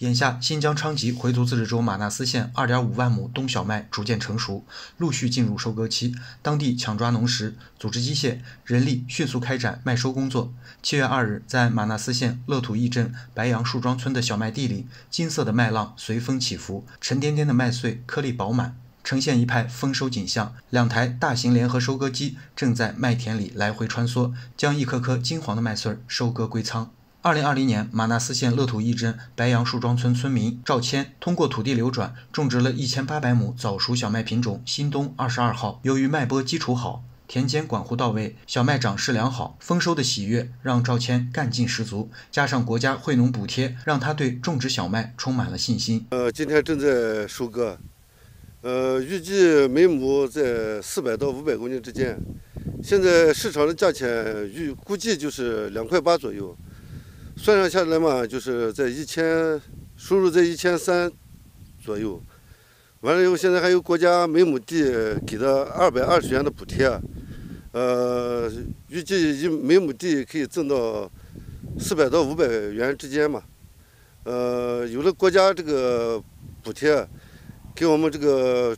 眼下，新疆昌吉回族自治州玛纳斯县2.5万亩冬小麦逐渐成熟，陆续进入收割期。当地抢抓农时，组织机械、人力，迅速开展麦收工作。七月二日，在玛纳斯县乐土驿镇白杨树庄村的小麦地里，金色的麦浪随风起伏，沉甸甸的麦穗颗粒饱满，呈现一派丰收景象。两台大型联合收割机正在麦田里来回穿梭，将一颗颗金黄的麦穗收割归仓。二零二零年，玛纳斯县乐土驿镇白杨树庄村村民赵谦通过土地流转，种植了一千八百亩早熟小麦品种新冬二十二号。由于麦播基础好，田间管护到位，小麦长势良好，丰收的喜悦让赵谦干劲十足。加上国家惠农补贴，让他对种植小麦充满了信心。呃，今天正在收割，呃，预计每亩在四百到五百公斤之间。现在市场的价钱预估计就是两块八左右。算上下来嘛，就是在一千，收入在一千三左右。完了以后，现在还有国家每亩地给的二百二十元的补贴，呃，预计一每亩地可以挣到四百到五百元之间嘛。呃，有了国家这个补贴，给我们这个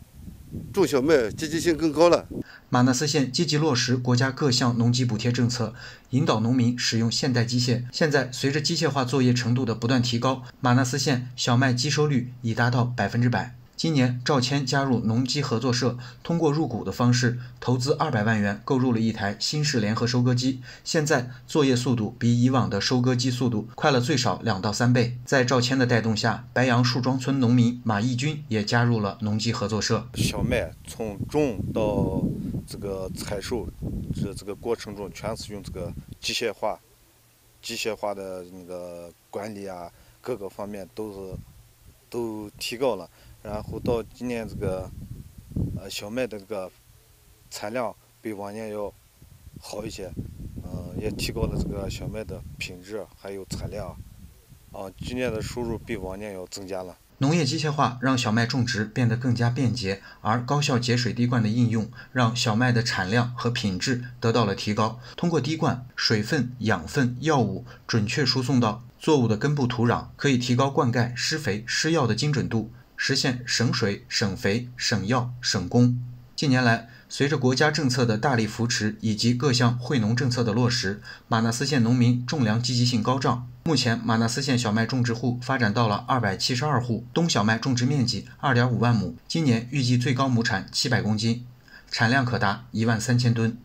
种小麦积极性更高了。玛纳斯县积极落实国家各项农机补贴政策，引导农民使用现代机械。现在，随着机械化作业程度的不断提高，玛纳斯县小麦机收率已达到百分之百。今年，赵谦加入农机合作社，通过入股的方式投资二百万元购入了一台新式联合收割机。现在作业速度比以往的收割机速度快了最少两到三倍。在赵谦的带动下，白杨树庄村农民马义军也加入了农机合作社。小麦从种到这个采收，这这个过程中全是用这个机械化、机械化的那个管理啊，各个方面都是都提高了。然后到今年这个，呃，小麦的这个产量比往年要好一些，嗯，也提高了这个小麦的品质还有产量，啊，今年的收入比往年要增加了。农业机械化让小麦种植变得更加便捷，而高效节水滴灌的应用让小麦的产量和品质得到了提高。通过滴灌，水分、养分、药物准确输送到作物的根部土壤，可以提高灌溉、施肥、施药的精准度。实现省水、省肥、省药、省工。近年来，随着国家政策的大力扶持以及各项惠农政策的落实，玛纳斯县农民种粮积极性高涨。目前，玛纳斯县小麦种植户发展到了二百七十二户，冬小麦种植面积二点五万亩，今年预计最高亩产七百公斤，产量可达一万三千吨。